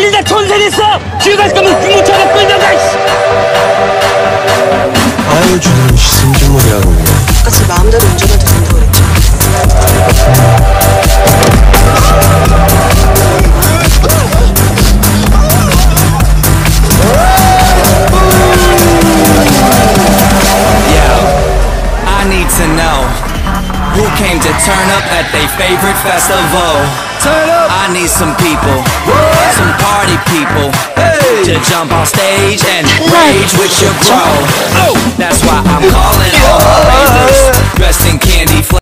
지리다 천세 됐어! 길 갈 거면 유모차나 끌려가! 이씨. 아유 주는 시승주머니 하고 아까 제 마음대로 운전해도 된다고 그랬죠. I need to know who came to turn up at their favorite festival. Turn up. I need some people, some People, to jump on stage and rage with your bro. Oh!